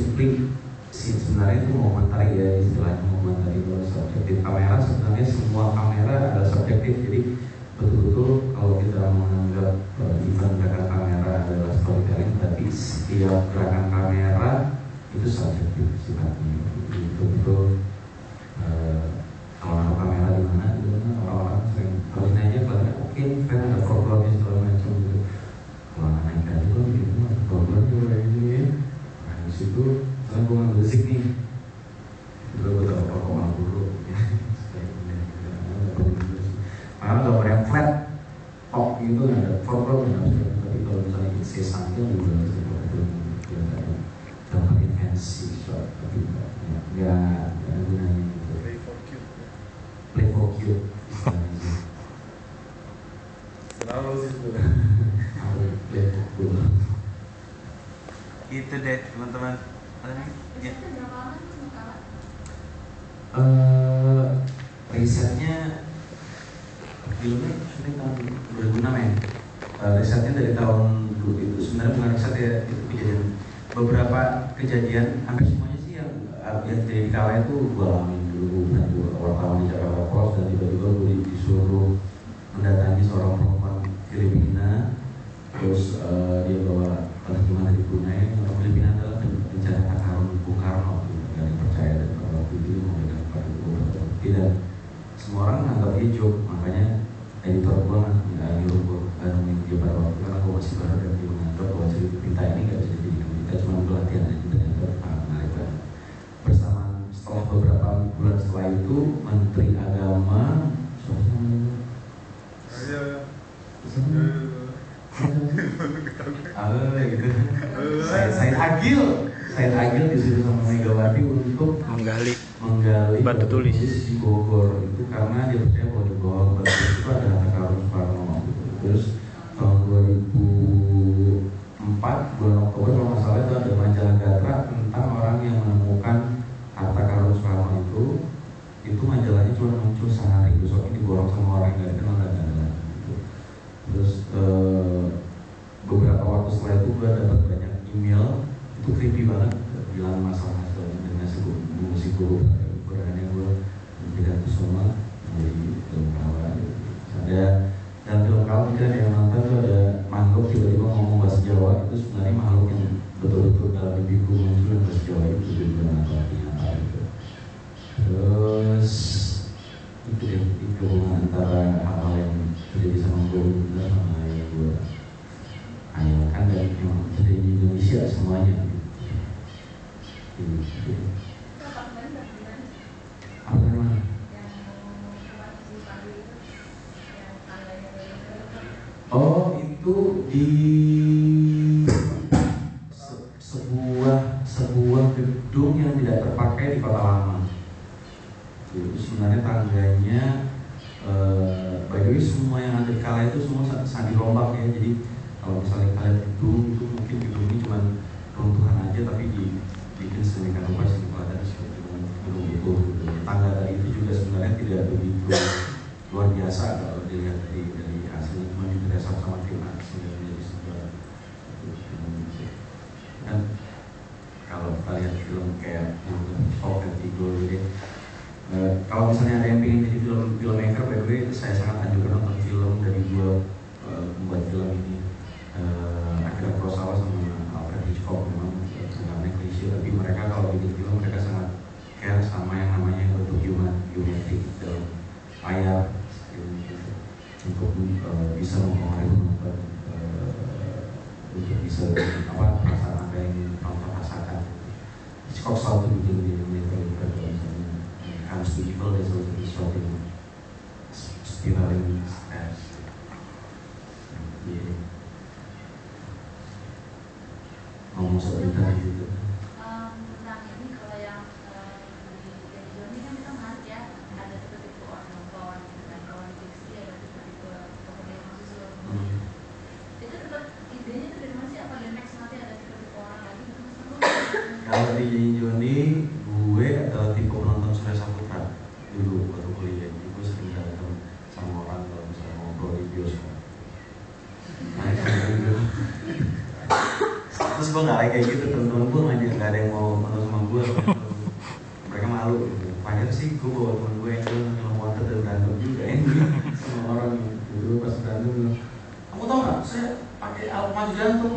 simply sih sebenarnya itu mengomentari ya istilahnya mengomentari bahwa subjektif kamera sebenarnya semua kamera adalah subjektif jadi betul-betul kalau kita menganggap event gerakan kamera adalah storytelling berarti setiap gerakan kamera itu subjektif sifatnya betul-betul kalau ada kamera di mana di mana orang-orang sering kalau ini aja kelihatan oke keren ada folklore segala macam gitu kalau anak naik tadi kan gitu ada folklore kayak ini ya nah di situ saya gue ngambil zik nih juga gue tahu rokok malah dulu karena gambar yang flat nggak ada folklore nggak ada tapi kalau misalnya isi samping juga itu kelihatan gambar fancy shot tapi nggak nggak ada gunanya gitu Play for cute. play for cute. Kenapa sih itu? Itu deh teman-teman. Ya. Risetnya berapa filmnya syuting tahun 2006 ya? Eh, risetnya dari tahun dulu itu. Sebenarnya bukan riset ya itu kejadian. Beberapa kejadian hampir semuanya sih yang eh, yang terjadi di kala itu gue alamin dulu dan gue wartawan di Jakarta Post dan tiba-tiba gue disuruh mendatangi seorang perempuan Filipina. Terus eh, dia bawa penerjemahan dari Brunei orang Filipina adalah pencetak Harun Bung Karno yang dipercaya dan pada waktu itu dia memegang pada beberapa bukti dan semua orang menganggap dia joke makanya editor gue nggak nyuruh gue nemuin dia pada waktu itu karena gue masih baru dan dia menganggap bahwa cerita ini nggak bisa dijadikan cerita cuma gue latihan aja ternyata sangat menarik banget bersamaan setelah beberapa bulan setelah itu Menteri Agama gitu. Saya saya Agil, saya Agil disuruh sama Megawati untuk menggali menggali Batu tulis. di Bogor itu karena dia percaya bahwa setelah itu gue dapat banyak email. Itu creepy banget bilang masalah dan ngasih gue musik gue berani gue memberikan kusuma dari film kawan ada dalam film kawan ada yang nonton tuh ada makhluk tiba-tiba ngomong bahasa Jawa. Itu sebenarnya makhluk yang betul-betul dalam mimpiku muncul yang bahasa Jawa itu juga bukan apa apa gitu terus itu ya itu hubungan antara hal-hal yang terjadi sama gue benar sama yang gue hayalkan dan memang terjadi di Indonesia semuanya gitu. Gitu. Itu apartemen berapa bulan? apa namanya Yang tempat si Pandu tangganya dari Oh itu di se- sebuah sebuah gedung yang tidak terpakai di kota lama. Itu sebenarnya tangganya eh, by the way semua yang ada di kala itu semua sa- sangat dirombak ya. Jadi kalau misalnya kalian gedung tapi dibikin sedemikian rupa sehingga kelihatan seperti gedung itu. Tangga tadi itu juga sebenarnya tidak begitu luar biasa kalau dilihat dari dari hasilnya. Cuma didasar sama tim sehingga menjadi sebuah dan kalau kita lihat film kayak Stop and Tigo gitu eh, kalau misalnya ada yang pengen jadi film filmmaker by the way saya sangat anjurkan nonton film dari dua eh, membuat film ini eh, Akira Kurosawa sama Alfred Hitchcock memang sebenarnya klise tapi mereka kalau bikin film mereka sangat care sama yang namanya yang bentuk human humanistik dalam gitu, untuk eh, bisa mempengaruhi penonton eh, untuk bisa apa perasaan apa yang penonton rasakan. Hitchcock selalu bikin kalau misalnya when it comes to evil there's always a shot in spiraling soal cerita gitu. Em, tentang ini kalau yang eh, di dari Joni kan kita bahas ya ada tipe-tipe orang nonton gitu kan kalau di fiksi ada tipe-tipe kemudian yang susul Hmm. itu dapat idenya itu dari mana sih apa dari next nanti ada tipe-tipe orang lagi gitu Mas Nurul? Kalau di Joni, gue adalah tipe penonton Surya Saputra dulu waktu kuliah. Jadi gue sering datang sama orang kalau misalnya ngobrol di bioskop. Gitu. terus gue nggak kayak gitu temen-temen gue nggak ada yang mau nonton sama gue mereka malu Padahal sih gue bawa temen gue yang dulu film wanted dan berantem juga ini sama orang dulu pas berantem kamu tau nggak saya pakai alat maju jantung